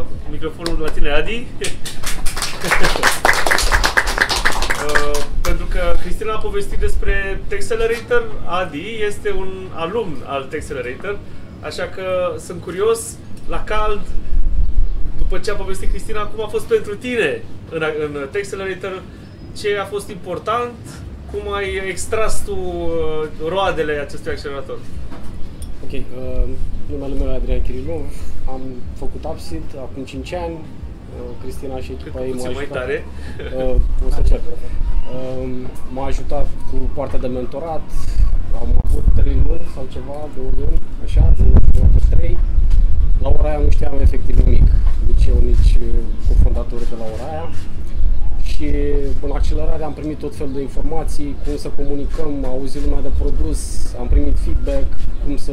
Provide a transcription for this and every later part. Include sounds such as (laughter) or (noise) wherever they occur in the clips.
uh, microfonul la tine, Adi. (laughs) Uh, pentru că Cristina a povestit despre Texcelerator, Adi este un alumn al Texcelerator, așa că sunt curios, la cald, după ce a povestit Cristina, cum a fost pentru tine în, în Texcelerator, ce a fost important, cum ai extras tu uh, roadele acestui accelerator. Ok, uh, numele meu e Adrian Kirilov, am făcut Upseed acum 5 ani, uh, Cristina și echipa ei m-a Puțin mai ajutat. tare. Uh, o să încerc. Uh, m-a ajutat cu partea de mentorat, am avut 3 luni sau ceva, 2 luni, așa, de jumătate 3. La ora aia nu știam efectiv nimic, nici eu, nici uh, cofondatorul de la ora aia. Și în accelerare am primit tot felul de informații, cum să comunicăm, am auzit lumea de produs, am primit feedback, cum să,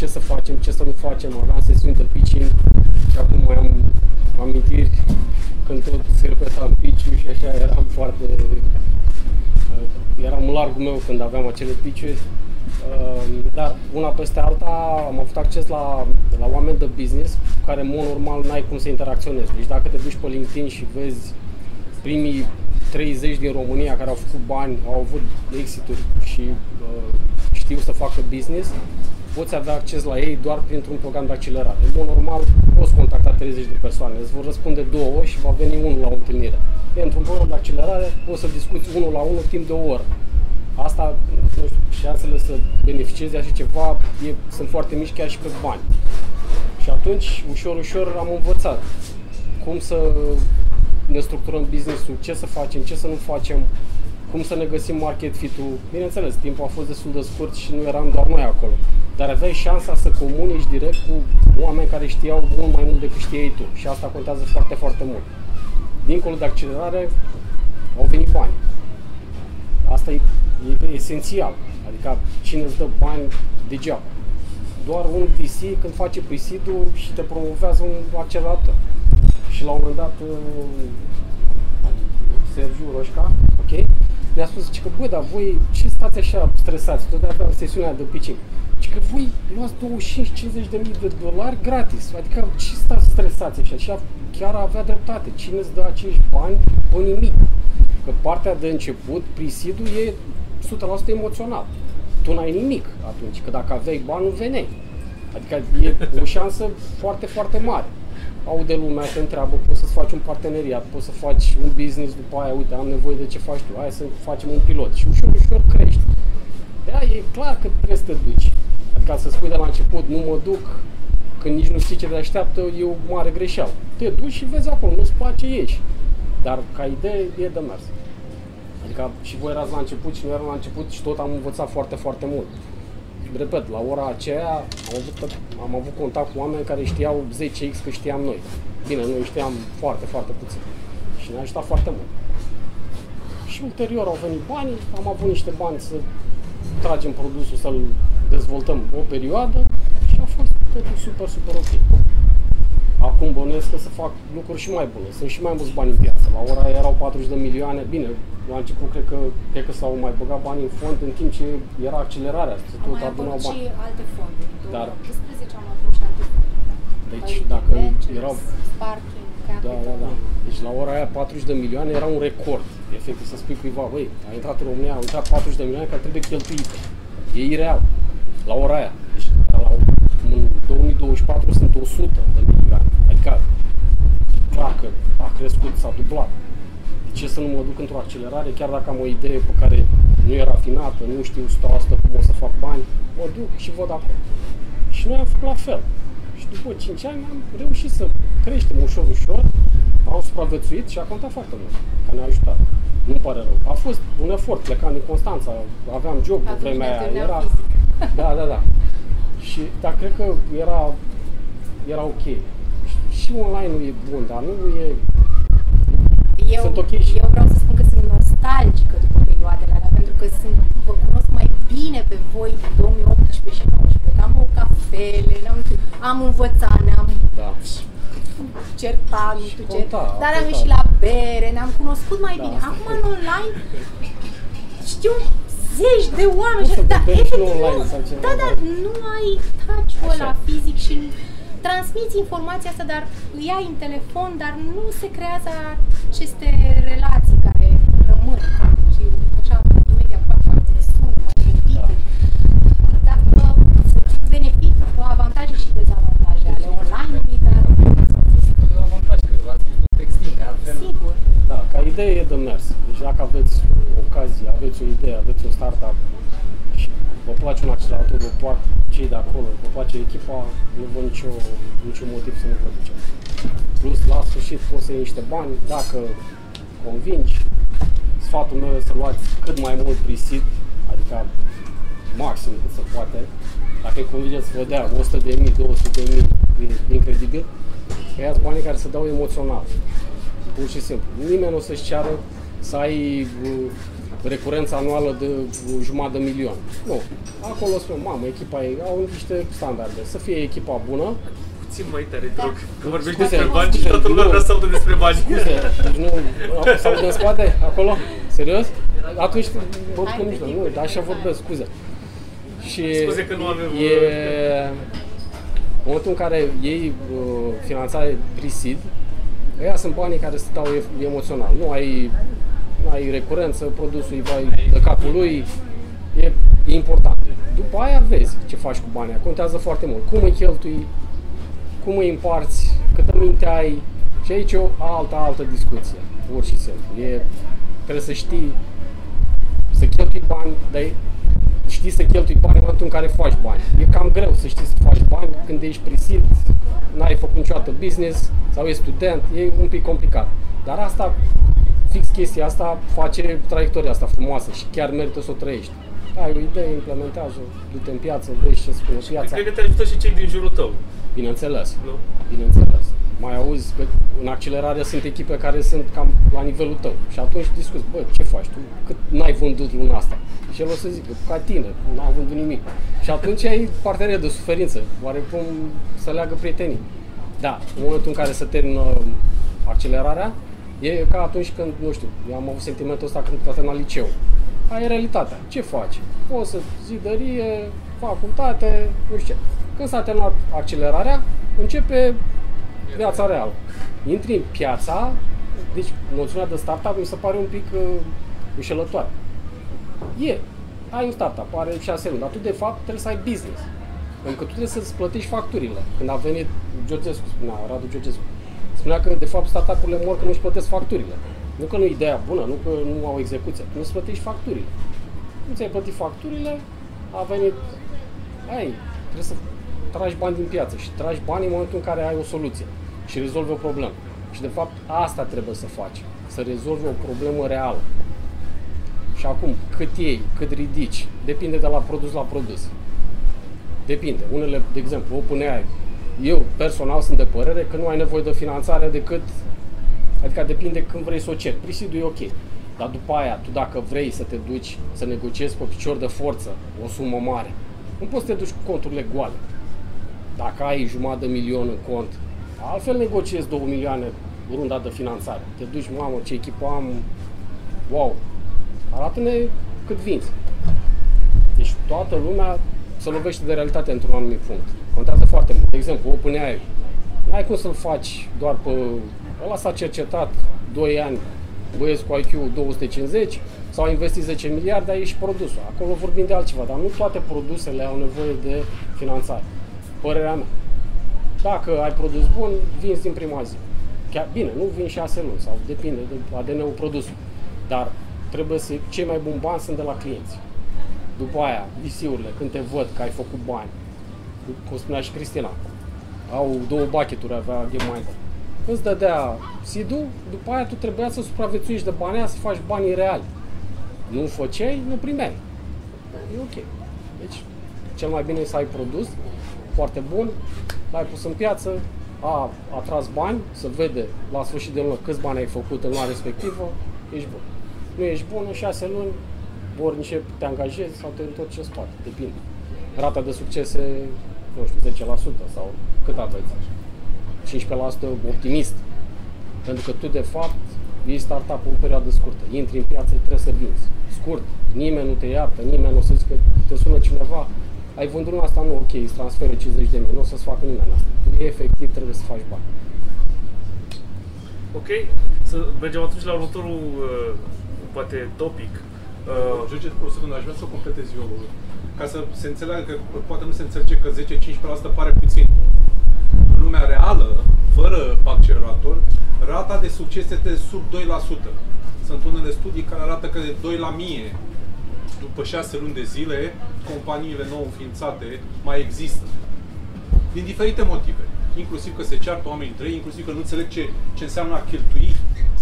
ce să facem, ce să nu facem, aveam sesiuni de pitching și acum mai am amintiri când tot se repeta în pitch și așa eram foarte, uh, eram în largul meu când aveam acele pitch-uri. Uh, Dar una peste alta am avut acces la, la oameni de business cu care, în mod normal, n-ai cum să interacționezi. Deci dacă te duci pe LinkedIn și vezi primii 30 din România care au făcut bani, au avut exituri și uh, știu să facă business, poți avea acces la ei doar printr-un program de accelerare. În mod normal, poți contacta 30 de persoane, îți vor răspunde două și va veni unul la o întâlnire. Într-un program de accelerare poți să discuți unul la unul timp de o oră. Asta, nu știu, șansele să beneficiezi de așa ceva e, sunt foarte mici chiar și pe bani. Și atunci, ușor, ușor am învățat cum să ne structurăm business-ul, ce să facem, ce să nu facem, cum să ne găsim market fit-ul. Bineînțeles, timpul a fost destul de scurt și nu eram doar noi acolo. Dar aveai șansa să comunici direct cu oameni care știau mult mai mult decât știai tu. Și asta contează foarte, foarte mult. Dincolo de accelerare, au venit bani. Asta e, e esențial. Adică cine îți dă bani degeaba. Doar un VC când face pre-seed-ul și te promovează un accelerator. Și la un moment dat uh, Sergiu Roșca, ok? Ne-a spus, zice că, bă, dar voi ce stați așa stresați? Tot avea sesiunea de pitching. Zice că voi luați 25-50 de mii de dolari gratis. Adică ce stați stresați așa? Și a- chiar avea dreptate. Cine îți dă acești bani pe nimic? Că partea de început, pre-seed-ul e 100% emoțional. Tu n-ai nimic atunci, că dacă aveai bani, nu veneai. Adică e o șansă foarte, foarte mare. Aude lumea, te întreabă, poți să-ți faci un parteneriat, poți să faci un business după aia, uite, am nevoie de ce faci tu, hai să facem un pilot și ușor, ușor crești. De aia e clar că trebuie să te duci. Adică să spui de la început, nu mă duc, când nici nu știi ce te așteaptă, e o mare greșeală. Te duci și vezi acolo, nu-ți place, ieși. Dar ca idee e de mers. Adică și voi erați la început și noi eram la început și tot am învățat foarte, foarte mult. Repet, la ora aceea am avut, am avut contact cu oameni care știau 10x cât știam noi. Bine, noi știam foarte, foarte puțin. Și ne-a ajutat foarte mult. Și ulterior au venit banii, am avut niște bani să tragem produsul, să-l dezvoltăm o perioadă și a fost totul super, super ok. Acum bănuiesc că să fac lucruri și mai bune. Sunt și mai mulți bani în piață. La ora aia erau 40 de milioane. Bine, la început cred că, cred că s-au mai băgat bani în fond în timp ce era accelerarea. Se Am tot mai adunau avut și bani. alte fonduri. În Dar- 2018 am avut și alte fonduri. da. Deci, Păi, dacă Ventures, erau- Sparking, Da, Capital. da, da. Deci la ora aia 40 de milioane era un record. Efectiv să spui cuiva, băi, a intrat în România, au intrat 40 de milioane care trebuie cheltuite. E ireal. La ora aia. Deci la, în 2024 sunt 100 de milioane. Adică clar că a crescut, s-a dublat. De ce să nu mă duc într-o accelerare, chiar dacă am o idee pe care nu e rafinată, nu știu 100% cum o să fac bani, o duc și văd acolo. Și noi am făcut la fel. Și după 5 ani am reușit să creștem ușor, ușor, am supraviețuit și a contat foarte mult, că ne-a ajutat. Nu-mi pare rău. A fost un efort, plecam din Constanța, aveam job pe Atunci vremea ne aia. întâlneam Era, fizic. da, da, da. Și, dar cred că era, era ok. Și, și online-ul e bun, dar nu e... Eu, Sunt ok și- eu vreau să spun că sunt nostalgică după perioadele alea, pentru că sunt, vă cunosc mai bine pe voi din 2018 și 2019, că am băut cafele, ne-am, am învățat, ne-am Da. Certat, nu știu ce, Conta, dar am conta. ieșit la bere, ne-am cunoscut mai Da, bine. asta Acum conta. în online știu zeci de oameni, Poți să și- dar vorbești și efectiv online nu, sau ceva, da, da. dar nu ai touch-ul Așa. ăla fizic și transmiți informația asta, dar îi ai în telefon, dar nu se creează aceste relații care rămân. Și așa, imediat, pac, pac, ne sun, mă invit. Dar uh, sunt beneficii, avantaje și dezavantaje ale online-ului, dar avantaj că ați putut extinde, altfel sigur. Da, ca idee e de mers. Deci dacă aveți o ocazie, aveți o idee, aveți un startup și vă place un accelerator, vă plac cei de acolo, vă place echipa, nu văd nicio, niciun motiv să nu vă duceți. Plus, la sfârșit poți să iei niște bani, dacă convingi, sfatul meu este să luați cât mai mult pre-seed, adică maxim cât se poate. Dacă îi convingeți să vă dea 100 de mii, 200 de mii, e incredibil, că iați banii care se dau emoțional pur și simplu. Nimeni nu o să-și ceară să ai uh, recurența anuală de uh, jumătate de milion. Nu. Acolo spun, mamă, echipa ei au niște standarde. Să fie echipa bună. Puțin mai tare, te rog. Că vorbești Scuze, despre bani și scuze, toată lumea nu. vrea să audă despre bani. Scuze, deci nu, se aude în spate, acolo? Serios? Atunci mă Hai, pun niște, nu, ridicol, dar așa hai. vorbesc, scuze. Și Scuze că nu avem, E, uh, în momentul în care iei uh, finanțare pre-seed, ăia sunt banii care se dau e- emoțional. Nu ai, nu ai recurență, produsul îi vai de capul lui, e, e important. După aia vezi ce faci cu banii, aia. contează foarte mult. Cum îi cheltui, cum îi împarți, câtă minte ai. Și aici e o altă, altă discuție, pur și simplu. E, trebuie să știi să cheltui bani, dar e- știi să cheltui bani în momentul în care faci bani. E cam greu să știi să faci bani când ești prisit, n-ai făcut niciodată business sau ești student, e un pic complicat. Dar asta, fix chestia asta, face traiectoria asta frumoasă și chiar merită să o trăiești. Ai o idee, implementează, du-te în piață, vezi ce spune piața. Cred că te ajută și cei din jurul tău, Bineînțeles, nu? bineînțeles. Mai auzi că în accelerare sunt echipe care sunt cam la nivelul tău și atunci discuți, bă, ce faci tu? Cât n-ai vândut luna asta? Și el o să zică, ca tine, n-am vândut nimic. Și atunci ai parteneri de suferință, oarecum să leagă prietenii. Da, în momentul în care se termină accelerarea, e ca atunci când, nu știu, eu am avut sentimentul ăsta când am terminat liceu. Aia e realitatea. Ce faci? O să zidărie, facultate, nu știu ce. Când s-a terminat accelerarea, începe viața reală. Intri în piața, deci noțiunea de startup mi se pare un pic uh, înșelătoare. E, ai un startup, are șase luni, dar tu de fapt trebuie să ai business. Pentru că tu trebuie să-ți plătești facturile. Când a venit Georgescu, spunea, Radu Georgescu, spunea că de fapt startup-urile mor că nu-și plătesc facturile. Nu că nu e ideea bună, nu că nu au execuție, nu îți plătești facturile. Nu ți-ai plătit facturile, a venit, ai, trebuie să tragi bani din piață și tragi bani în momentul în care ai o soluție și rezolvi o problemă. Și de fapt asta trebuie să faci, să rezolvi o problemă reală. Și acum, cât iei, cât ridici, depinde de la produs la produs. Depinde. Unele, de exemplu, OpenAI, eu personal sunt de părere că nu ai nevoie de finanțare decât, adică depinde când vrei să o ceri. Prisidul e ok. Dar după aia, tu dacă vrei să te duci să negociezi pe picior de forță o sumă mare, nu poți să te duci cu conturile goale. Dacă ai jumătate de milion în cont, altfel negociezi 2 milioane runda de finanțare. Te duci, mamă, ce echipă am, wow, arată-ne cât vinzi. Deci toată lumea se lovește de realitate într-un anumit punct. Contează foarte mult. De exemplu, OpenAI. N-ai cum să-l faci doar pe... Ăla s-a cercetat 2 ani, băieți cu IQ 250, s-au investit 10 miliarde, ai și produsul. Acolo vorbim de altceva, dar nu toate produsele au nevoie de finanțare. Părerea mea. Dacă ai produs bun, vinzi din prima zi. Chiar, bine, nu vin 6 luni sau depinde de ADN-ul produsului. Dar trebuie să, cei mai buni bani sunt de la clienți. După aia, VC-urile, când te văd că ai făcut bani, cum spunea și Cristina, au două bucket-uri, avea GameMinder. Îți dădea seed după aia tu trebuia să supraviețuiești de banii aia, să faci banii reali. Nu făceai, nu primeai. E ok. Deci, cel mai bine e să ai produs foarte bun, l-ai pus în piață, a atras bani, să vede la sfârșit de lună câți bani ai făcut în luna respectivă, ești bun. Nu ești bun, în șase luni, ori încep, te angajezi sau te întorci în spate, depinde. Rata de succes e, nu știu, 10% sau cât aveți? 15% optimist. Pentru că tu, de fapt, iei startup în perioadă scurtă. Intri în piață, trebuie să vinzi. Scurt. Nimeni nu te iartă, nimeni nu o să zică, te sună cineva, ai vândut în asta, nu, ok, îți transferă 50 de mii, nu o să-ți facă nimeni asta. E efectiv, trebuie să faci bani. Ok, să mergem atunci la următorul, uh, poate, topic. Uh, George, o secundă, aș vrea să o completez eu. Ca să se înțeleagă că poate nu se înțelege că 10-15% pare puțin. În lumea reală, fără accelerator, rata de succes este sub 2%. Sunt unele studii care arată că de 2 la 1000 după 6 luni de zile, companiile nou înființate mai există. Din diferite motive. Inclusiv că se ceartă oamenii între ei, inclusiv că nu înțeleg ce, ce înseamnă a cheltui,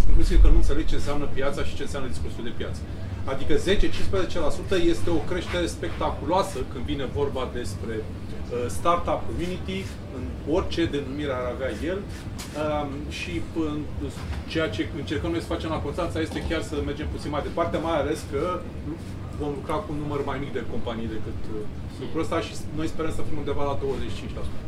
inclusiv că nu înțeleg ce înseamnă piața și ce înseamnă discursul de piață. Adică 10-15% este o creștere spectaculoasă când vine vorba despre uh, startup community, în orice denumire ar avea el. Um, și uh, ceea ce încercăm noi să facem la Constanța este chiar să mergem puțin mai departe, mai ales că vom lucra cu un număr mai mic de companii decât uh, lucrul ăsta și noi sperăm să fim undeva la 25%.